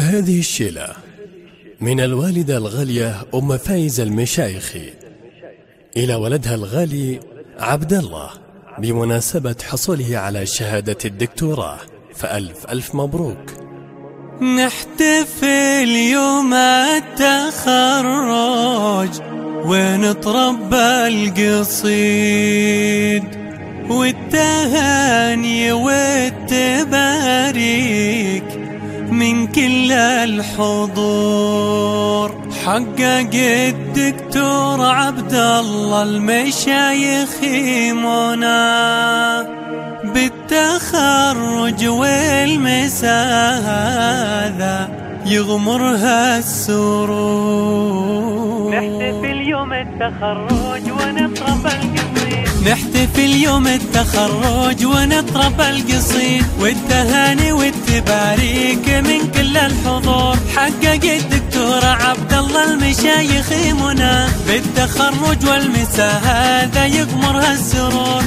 هذه الشيلة. من الوالدة الغالية أم فايز المشايخي إلى ولدها الغالي عبد الله بمناسبة حصوله على شهادة الدكتوراه. فألف ألف مبروك. نحتفل يوم التخرج ونطرب القصيد والتهاني والتباريك. كل الحضور. حقق الدكتور عبد الله المشايخ منى بالتخرج والمساء هذا يغمرها السرور. نحتفل يوم التخرج ونطرب نحتفل يوم التخرج ونطرب القصيد والتهاني والتباريك من كل الحضور. حقق الدكتور عبد الله المشايخ منى. بالتخرج والمساء هذا يغمرها السرور.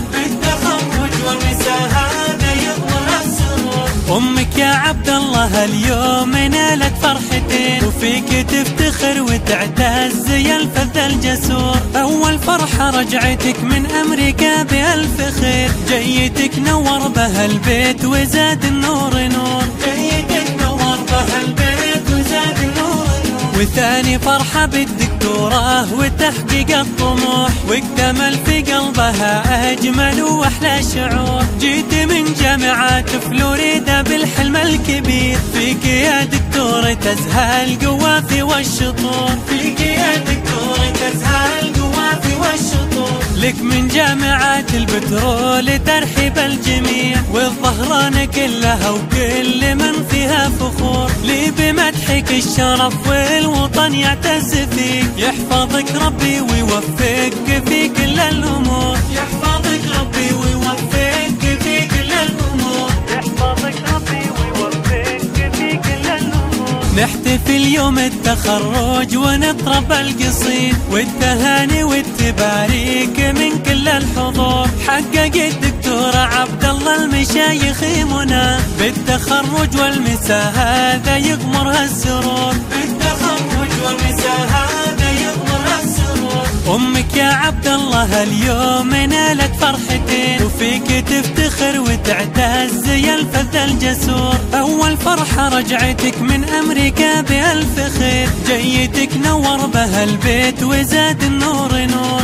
الفذ الجسور أول فرحة رجعتك من أمريكا بألف خير. جيتك نور بها البيت وزاد النور نور. جيتك نور بها البيت وزاد النور نور. وثاني فرحة بالدكتوراه وتحقيق الطموح. واكتمل في قلبها أجمل وأحلى شعور. جيت من جامعة فلوريدا بالحلم الكبير. فيك يا دكتور تزهى القوافي والشطور. فيك يا دكتور القوافي لك من جامعة البترول ترحيب الجميع والظهران كلها وكل من فيها فخور. لي بمدحك الشرف والوطن يعتز فيك يحفظك ربي ويوفقك في كل الأمور. يحفظك نحتفل يوم التخرج ونطرب القصيد والتهاني والتباريك من كل الحضور. حقق الدكتور عبد الله المشايخ منى. بالتخرج والمساء هذا يغمرها السرور. بالتخرج يغمرها أمك يا عبد الله اليوم نالت فرحتين. وفيك تفتخر وتعتز يا الفذ الجسور. أول فرحة رجعتك من أمريكا بألف خير. جيتك نور بها البيت وزاد النور نور.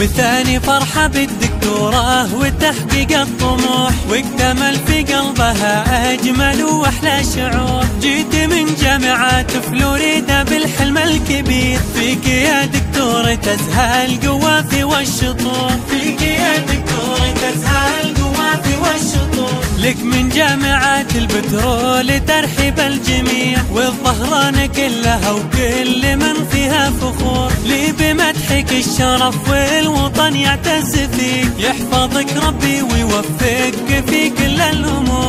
وثاني فرحة بالدكتوراه وتحقيق الطموح واكتمل في قلبها أجمل وأحلى شعور. جيت من جامعة فلوريدا بالحلم الكبير. فيك يا دكتور تزهى القوافي والشطور. فيك يا دكتور تزهى القوافي والشطور. لك من جامعة البترول ترحيب الجميع. والظهران كلها وكل من فيها بمدحك الشرف والوطن يعتز فيك. يحفظك ربي ويوفقك في كل الأمور.